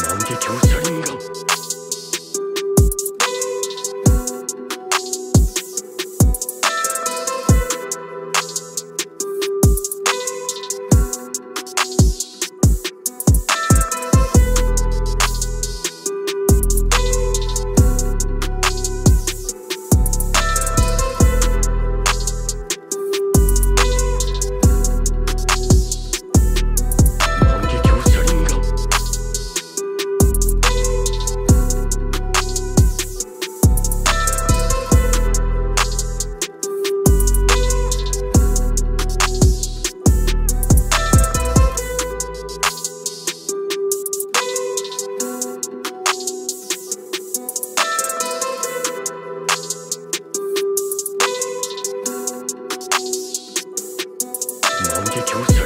I'm Mom, you're the single. get